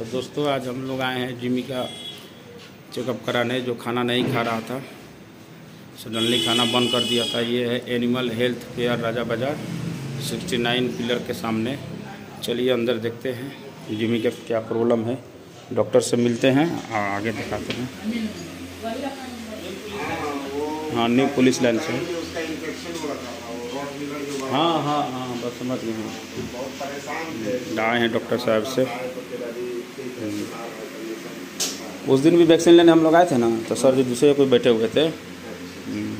तो दोस्तों, आज हम लोग आए हैं जिमी का चेकअप कराने, जो खाना नहीं खा रहा था। सडनली खाना बंद कर दिया था। ये है एनिमल हेल्थ केयर राजा बाज़ार 69 पिलर के सामने। चलिए अंदर देखते हैं जिमी का क्या प्रॉब्लम है। डॉक्टर से मिलते हैं आगे दिखाते हैं। हाँ न्यू पुलिस लाइन से। हो हाँ हाँ बस समझ गए हैं। आए हैं डॉक्टर साहब से। उस दिन भी वैक्सीन लेने हम लोग आए थे ना तो सर जी दूसरे कोई बैठे हुए थे। हम्म,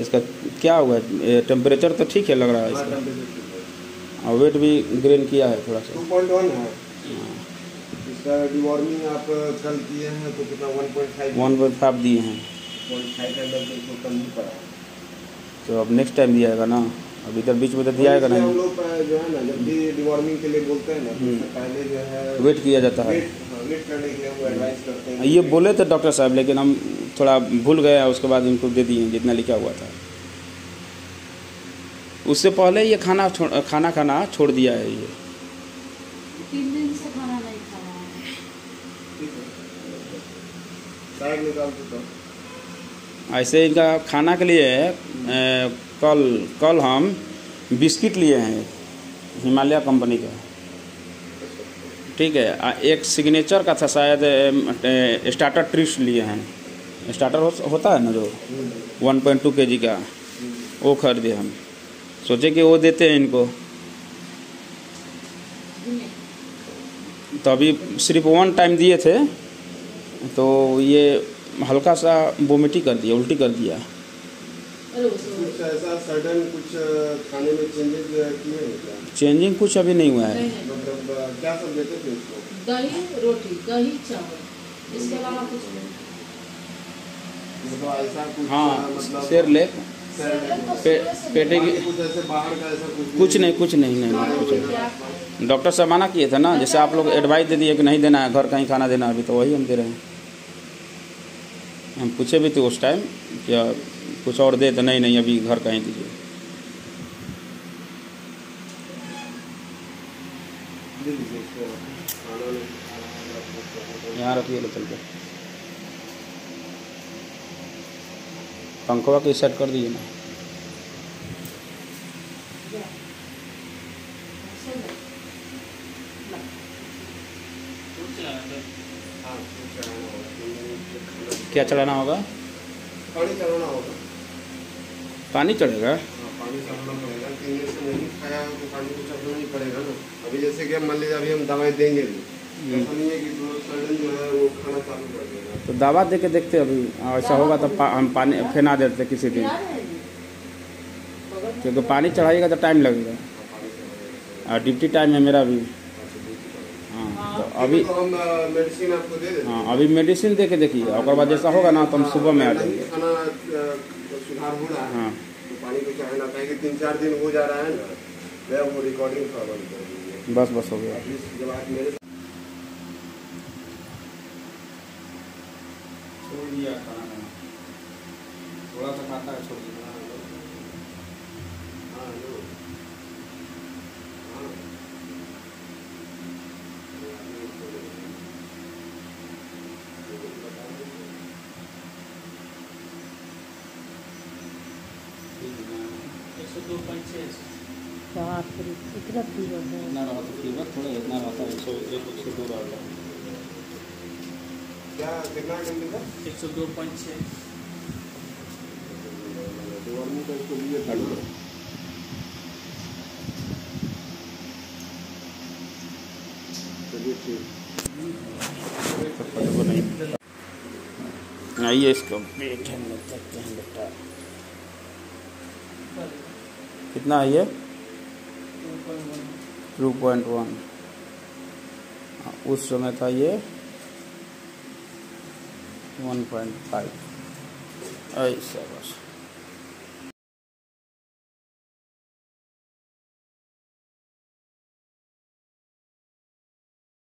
इसका क्या हुआ? है टेम्परेचर तो ठीक है लग रहा है इसका। और वेट भी ग्रेन किया है थोड़ा सा। है। हैं तो वन पॉइंट फाइव दिए हैं। कम ही पड़ा तो अब नेक्स्ट टाइम दिया जाएगा ना। अब इधर बीच में तो दिया जाएगा इसलिए हम लोग जो है ना जब भी डिवॉर्मिंग के लिए बोलते हैं ना तो पहले जो है वेट किया जाता है। वेट हाँ, करने के लिए वो एडवाइस करते हैं। ये बोले थे डॉक्टर साहब लेकिन हम थोड़ा भूल गए उसके बाद इनको दे दिए जितना लिखा हुआ था। उससे पहले ये खाना छोड़ खाना खाना छोड़ दिया है ये। तीन दिन से खाना नहीं खा रहा है ठीक है साइड निकाल दो तो ऐसे इनका खाना के लिए अ, कल कल हम बिस्किट लिए हैं हिमालय कंपनी का। ठीक है एक सिग्नेचर का था शायद स्टार्टर ट्रिश लिए हैं। स्टार्टर हो, होता है ना जो? 1.2 टू के जी का। वो खरीदे हम। सोचे कि वो देते हैं इनको। तो अभी सिर्फ़ वन टाइम दिए थे तो ये हल्का सा वोमिटिंग कर दिया उल्टी कर दिया। कुछ ऐसा सडन कुछ खाने में चेंजेस किए हैं चेंजिंग कुछ अभी नहीं हुआ है। मतलब क्या सब देते थे उसको? दही रोटी दही चावल। इसके अलावा कुछ नहीं। मतलब ऐसा कुछ हाँ मतलब शेर ले तो पे, पेटे की कुछ ऐसे बाहर का ऐसा कुछ कुछ नहीं कुछ नहीं नहीं, नहीं कुछ नहीं। डॉक्टर साहब मना किए थे ना जैसे आप लोग एडवाइस दे दिए कि नहीं देना है घर कहीं खाना देना है अभी तो वही हम दे रहे हैं। हम पूछे भी थे उस टाइम क्या कुछ और दे तो नहीं नहीं, अभी घर का ही दीजिए। यहाँ रखिए चल के। पंखवा की सेट कर दीजिए ना। हाँ कुछ चढ़ाना होगा? क्या पानी चढ़ाना होगा। पानी चढ़ेगा? हाँ पानी चढ़ाना पड़ेगा तीन दिन से नहीं खाया तो पानी को चढ़ाना ही पड़ेगा ना। अभी जैसे कि हम मान लीजिए अभी हम दवाई देंगे भी। ऐसा नहीं है कि तो सडन जो है वो खाना चालू कर देगा। तो दवा दे के देखते अभी हाँ, ऐसा होगा तो पा, हम पानी फेना देते किसी दिन। क्या क्योंकि पानी चढ़ाइएगा तो टाइम लगेगा। हाँ, और ड्यूटी टाइम है मेरा भी। तो अभी तो हम मेडिसिन आपको दे देते हाँ। अभी मेडिसिन दे के देखिए और बाद जैसा होगा ना तो हम सुबह में आ जाएँगे। खाना सुधार हो रहा है हाँ। तो पानी को चढ़ाना कहेंगे तीन चार दिन हो जा रहा है ना मैं वो रिकॉर्डिंग थोड़ा बंद कर दीजिए बस बस हो गया। जब आप मेरे छोड़ दिया खाना खाना थोड़ा सा खाता है छोड़ दिया। बाप रे इतना फीवर है इतना रहा तो फीवर थोड़ा इतना रहता है एक सौ एक सौ दो रहता है क्या कितना एक सौ दो पॉइंट छः डिवॉर्मिंग का इसको लिए था हेलो चलिए ठीक। आइए इसको। पेट हम लोग देखते हैं बेटा कितना है? ये टू पॉइंट वन उस समय था ये वन पॉइंट फाइव ऐसा बस।